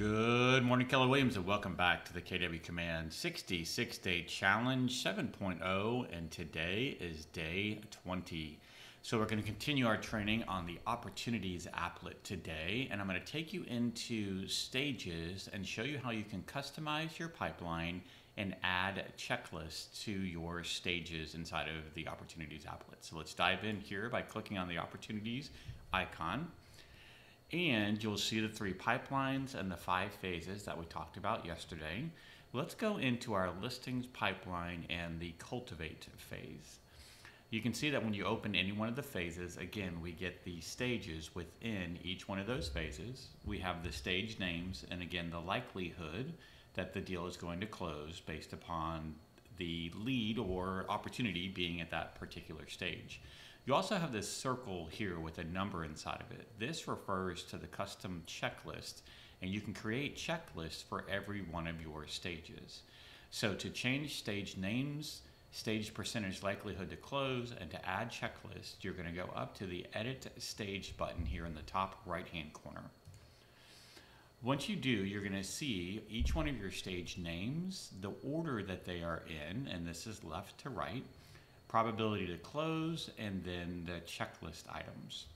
Good morning, Keller Williams, and welcome back to the KW Command 66 Day Challenge 7.0. And today is day 20. So, we're going to continue our training on the Opportunities applet today. And I'm going to take you into stages and show you how you can customize your pipeline and add checklists to your stages inside of the Opportunities applet. So, let's dive in here by clicking on the Opportunities icon. And you'll see the three pipelines and the five phases that we talked about yesterday. Let's go into our listings pipeline and the cultivate phase. You can see that when you open any one of the phases, again, we get the stages within each one of those phases. We have the stage names and again, the likelihood that the deal is going to close based upon the lead or opportunity being at that particular stage. You also have this circle here with a number inside of it. This refers to the custom checklist, and you can create checklists for every one of your stages. So to change stage names, stage percentage likelihood to close, and to add checklist, you're going to go up to the Edit Stage button here in the top right-hand corner. Once you do, you're going to see each one of your stage names, the order that they are in, and this is left to right, probability to close, and then the checklist items.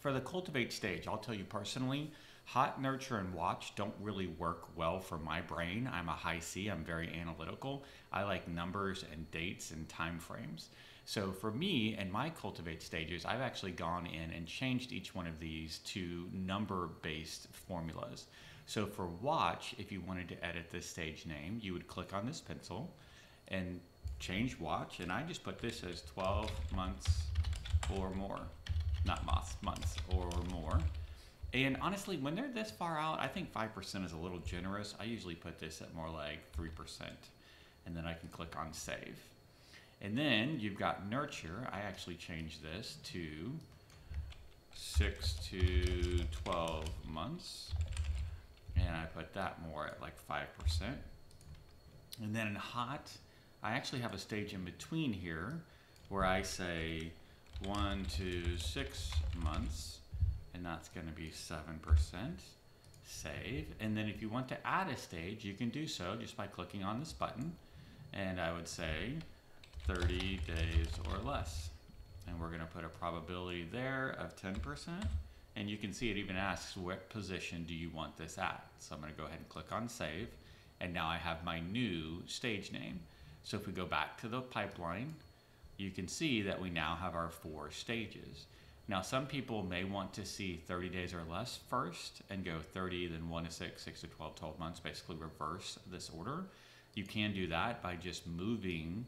For the cultivate stage, I'll tell you personally, hot, nurture, and watch don't really work well for my brain. I'm a high C, I'm very analytical. I like numbers and dates and time frames. So for me and my cultivate stages, I've actually gone in and changed each one of these to number-based formulas. So for watch, if you wanted to edit this stage name, you would click on this pencil and change watch, and I just put this as 12 months or more, not months, months or more. And honestly, when they're this far out, I think 5% is a little generous. I usually put this at more like 3%, and then I can click on save. And then you've got nurture. I actually changed this to 6 to 12 months, and I put that more at like 5%. And then hot, I actually have a stage in between here where I say one to six months, and that's going to be 7%. Save. And then if you want to add a stage, you can do so just by clicking on this button. And I would say 30 days or less. And we're going to put a probability there of 10%. And you can see it even asks what position do you want this at. So I'm going to go ahead and click on save. And now I have my new stage name. So if we go back to the pipeline, you can see that we now have our four stages. Now, some people may want to see 30 days or less first and go 30, then 1 to 6, 6 to 12, 12 months, basically reverse this order. You can do that by just moving,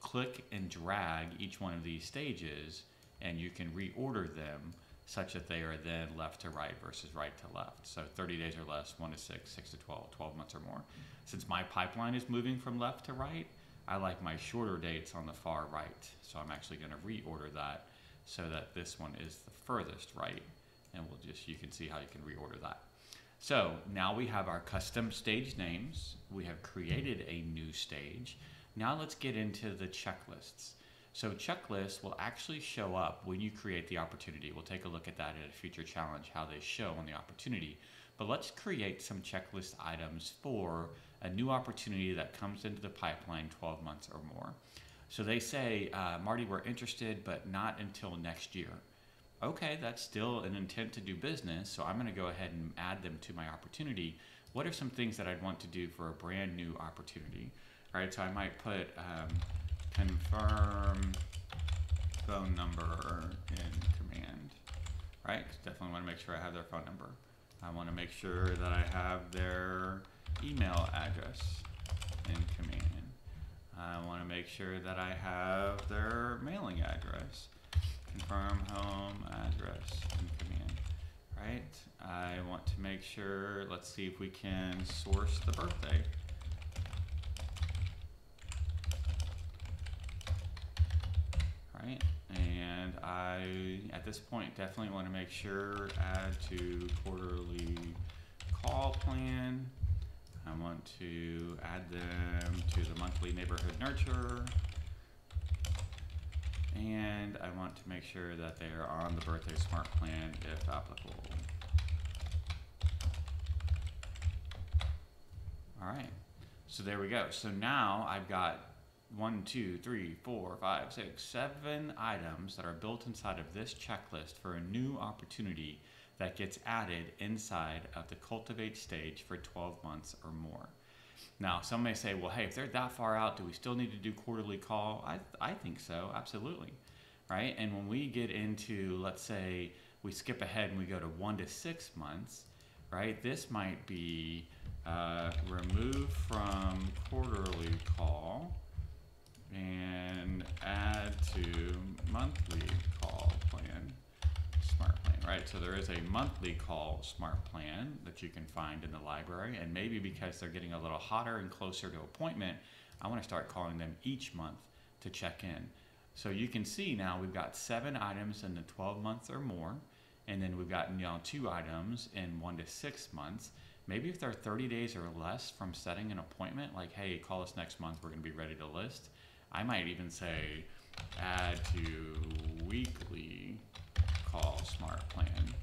click and drag each one of these stages, and you can reorder them such that they are then left to right versus right to left. So 30 days or less, 1 to 6, 6 to 12, 12 months or more. Since my pipeline is moving from left to right, I like my shorter dates on the far right. So I'm actually going to reorder that so that this one is the furthest right. And we'll just, you can see how you can reorder that. So now we have our custom stage names. We have created a new stage. Now let's get into the checklists. So checklists will actually show up when you create the opportunity. We'll take a look at that in a future challenge, how they show on the opportunity. But let's create some checklist items for a new opportunity that comes into the pipeline 12 months or more. So they say, uh, Marty, we're interested, but not until next year. Okay, that's still an intent to do business, so I'm going to go ahead and add them to my opportunity. What are some things that I'd want to do for a brand new opportunity? All right, so I might put um, confirm phone number in command, right? Definitely want to make sure I have their phone number. I want to make sure that I have their email address in command. I want to make sure that I have their mailing address. Confirm home address in command, right? I want to make sure, let's see if we can source the birthday. right? And I, at this point, definitely want to make sure add to quarterly call plan. I want to add them to the monthly neighborhood nurture. And I want to make sure that they are on the birthday smart plan if applicable. All right. So there we go. So now I've got one, two, three, four, five, six, seven items that are built inside of this checklist for a new opportunity that gets added inside of the cultivate stage for 12 months or more. Now, some may say, well, hey, if they're that far out, do we still need to do quarterly call? I, I think so, absolutely. Right? And when we get into, let's say, we skip ahead and we go to one to six months, right? This might be uh, remove from quarterly call and add to monthly call plan, smart plan, right? So there is a monthly call smart plan that you can find in the library, and maybe because they're getting a little hotter and closer to appointment, I want to start calling them each month to check in. So you can see now we've got seven items in the 12 months or more, and then we've got you know two items in one to six months. Maybe if they're 30 days or less from setting an appointment, like hey, call us next month, we're going to be ready to list I might even say add to weekly call smart plan,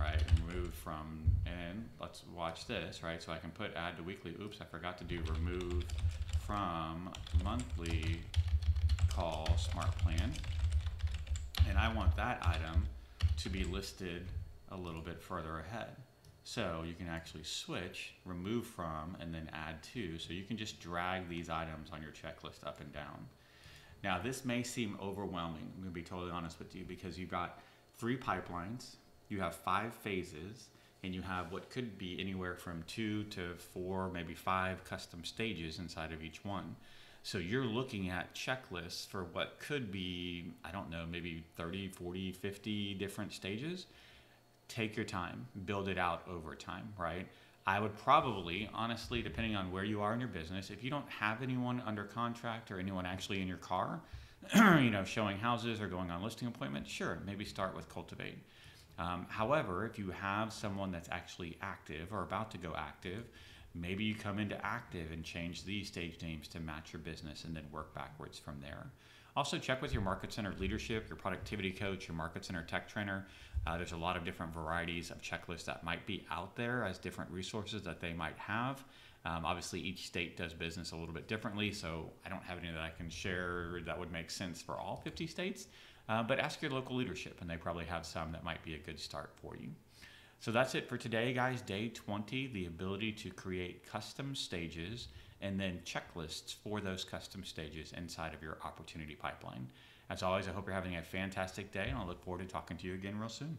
right? Remove from, and let's watch this, right? So I can put add to weekly, oops, I forgot to do remove from monthly call smart plan. And I want that item to be listed a little bit further ahead. So you can actually switch, remove from, and then add to. So you can just drag these items on your checklist up and down. Now, this may seem overwhelming, I'm to be totally honest with you, because you've got three pipelines, you have five phases, and you have what could be anywhere from two to four, maybe five custom stages inside of each one. So you're looking at checklists for what could be, I don't know, maybe 30, 40, 50 different stages take your time, build it out over time, right? I would probably, honestly, depending on where you are in your business, if you don't have anyone under contract or anyone actually in your car, you know, showing houses or going on listing appointments, sure, maybe start with Cultivate. Um, however, if you have someone that's actually active or about to go active, maybe you come into active and change these stage names to match your business and then work backwards from there. Also, check with your Market Center leadership, your productivity coach, your Market Center tech trainer. Uh, there's a lot of different varieties of checklists that might be out there as different resources that they might have. Um, obviously, each state does business a little bit differently, so I don't have any that I can share that would make sense for all 50 states. Uh, but ask your local leadership, and they probably have some that might be a good start for you. So that's it for today, guys. Day 20 the ability to create custom stages and then checklists for those custom stages inside of your opportunity pipeline. As always, I hope you're having a fantastic day, and I look forward to talking to you again real soon.